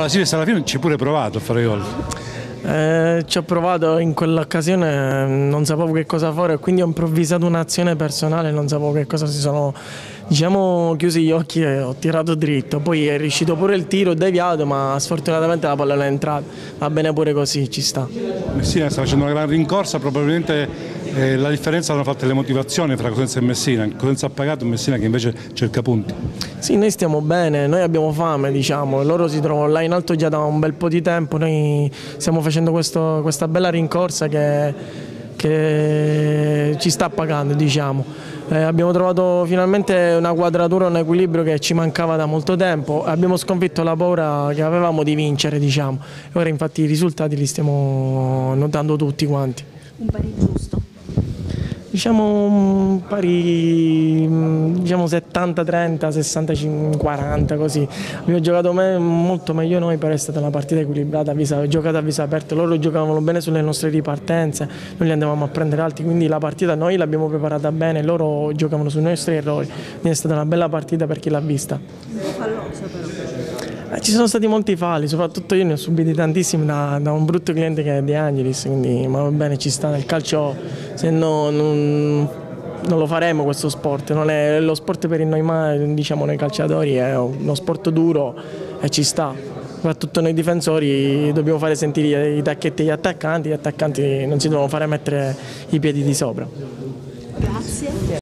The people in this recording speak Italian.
Allora Silvestre alla fine ci hai pure provato a fare gol. Eh, ci ho provato in quell'occasione, non sapevo che cosa fare, quindi ho improvvisato un'azione personale, non sapevo che cosa si sono diciamo, chiusi gli occhi e ho tirato dritto. Poi è riuscito pure il tiro deviato, ma sfortunatamente la palla non è entrata. Va bene pure così, ci sta. Messina sta facendo una gran rincorsa, probabilmente eh, la differenza l'hanno fatta le motivazioni fra Cosenza e Messina. Cosenza ha pagato Messina che invece cerca punti. Sì, noi stiamo bene, noi abbiamo fame, diciamo, loro si trovano là in alto già da un bel po' di tempo, noi stiamo facendo questo, questa bella rincorsa che, che ci sta pagando, diciamo. Eh, abbiamo trovato finalmente una quadratura, un equilibrio che ci mancava da molto tempo, abbiamo sconfitto la paura che avevamo di vincere, diciamo. E ora infatti i risultati li stiamo notando tutti quanti. Un pari giusto. Diciamo un pari diciamo 70-30, 65-40 così. Abbiamo giocato me, molto meglio noi per essere stata una partita equilibrata, avvisa, giocato a viso aperto, loro giocavano bene sulle nostre ripartenze, noi li andavamo a prendere alti, quindi la partita noi l'abbiamo preparata bene, loro giocavano sui nostri errori, quindi è stata una bella partita per chi l'ha vista. Fallosa però. Eh, ci sono stati molti falli, soprattutto io ne ho subiti tantissimi da, da un brutto cliente che è De Angelis, quindi ma va bene, ci sta nel calcio, se no non, non lo faremo questo sport, non è lo sport per noi, diciamo, noi calciatori, è uno sport duro e ci sta. Soprattutto noi difensori dobbiamo fare sentire i tacchetti agli attaccanti, gli attaccanti non si devono fare mettere i piedi di sopra. Grazie.